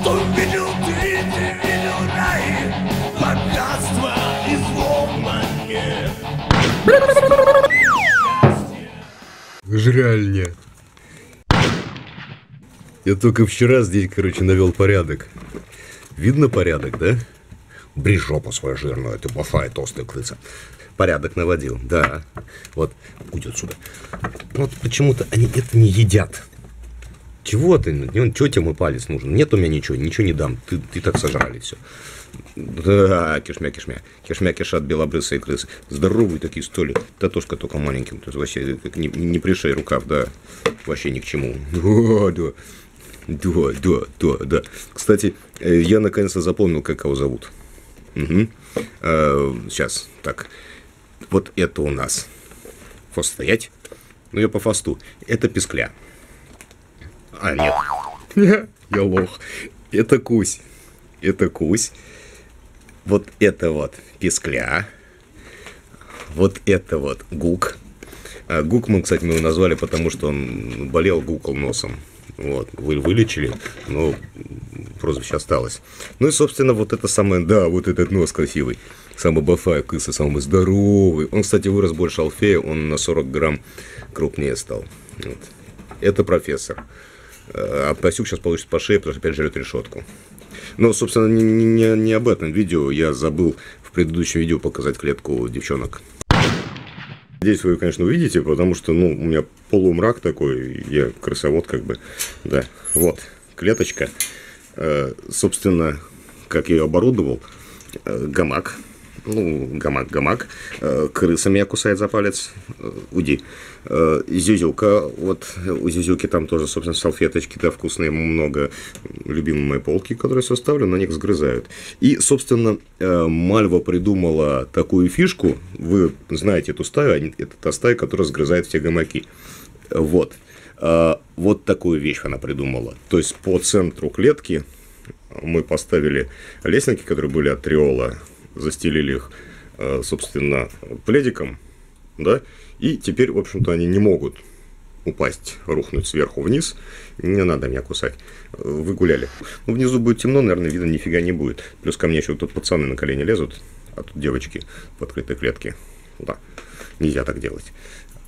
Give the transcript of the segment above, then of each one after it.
что видел ты, ты видел рай, богатство изломанное. Жральня. Я только вчера здесь, короче, навел порядок. Видно порядок, да? Брись жопу свою жирную, ты бафая толстая крыса. Порядок наводил, да. Вот, уйди отсюда. Вот почему-то они это не едят. Чего ты? Ну, Чего тебе мой палец нужен? Нет у меня ничего, ничего не дам. Ты, ты так сожрали все. Да, кишмя, кишмя. Кишмя кишат белобрысые крысы. Здоровые такие столи. Татушка только маленьким. То есть вообще как не, не пришей рукав, да. Вообще ни к чему. Да, да. Да, да, да, да. Кстати, э, я наконец-то запомнил, как его зовут. Угу. сейчас, так. Вот это у нас. Фост стоять. Ну, я по фасту. Это пескля. А, нет. Я лох. Это кусь. Это кусь. Вот это вот пескля. Вот это вот гук. А, гук мы, кстати, мы его назвали, потому что он болел, гукал носом. Вот, вы вылечили, но прозвище осталось. Ну и, собственно, вот это самое, да, вот этот нос красивый. Самый бафая кыса, самый здоровый. Он, кстати, вырос больше Алфея, он на 40 грамм крупнее стал. Вот. Это профессор. А Пасюк сейчас получит по шее, потому что опять жрет решетку. Но, собственно, не, не, не об этом видео. Я забыл в предыдущем видео показать клетку девчонок. Надеюсь, вы, конечно, увидите, потому что, ну, у меня полумрак такой, я красовод как бы, да. Вот, клеточка. Э, собственно, как я ее оборудовал, э, гамак, ну, гамак-гамак, э, крыса меня кусает за палец, э, уйди. Э, зюзюка, вот у зюзюки там тоже, собственно, салфеточки, да, вкусные, много любимые мои полки, которые составлю, на них сгрызают. И, собственно, Мальва придумала такую фишку, вы знаете эту стаю, это та стая, которая сгрызает все гамаки. Вот. Вот такую вещь она придумала. То есть, по центру клетки мы поставили лестники, которые были от триола, застелили их, э, собственно, пледиком, да, и теперь, в общем-то, они не могут упасть, рухнуть сверху вниз. Не надо меня кусать. Вы гуляли. Ну, внизу будет темно, наверное, видно нифига не будет. Плюс ко мне еще тут пацаны на колени лезут, а тут девочки в открытой клетке. Да, нельзя так делать.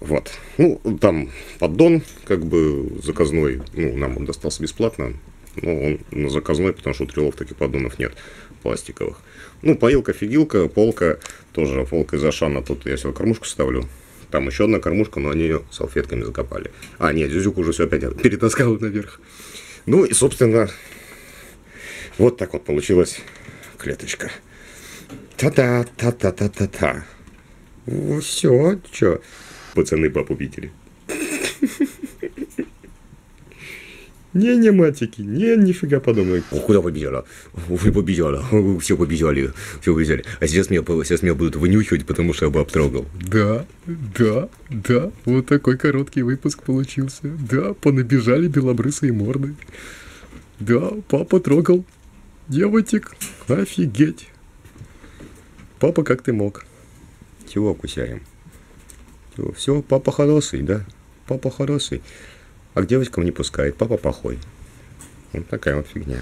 Вот. Ну, там поддон, как бы заказной, ну, нам он достался бесплатно, но он заказной, потому что у трилов таких поддонов нет пластиковых. Ну, поилка, фигилка, полка, тоже полка из Ашана, тут я себе кормушку ставлю. Там еще одна кормушка, но они ее салфетками закопали. А, нет, Зюзюк уже все опять перетаскал наверх. Ну и, собственно, вот так вот получилась клеточка. Та-та, та-та-та-та-та. Все, что? Пацаны папу видели. Не-не, матики, не, нифига подобного. Куда побежала? Вы побежала, все побежали, все побежали. А сейчас меня, сейчас меня будут вынюхивать, потому что я бы обтрогал. Да, да, да, вот такой короткий выпуск получился. Да, понабежали белобрысые морды. Да, папа трогал. Девочек, офигеть. Папа, как ты мог? Чего кусяем? Все, папа хороший, да? Папа хороший а к девочкам не пускает, папа похой. Вот такая вот фигня.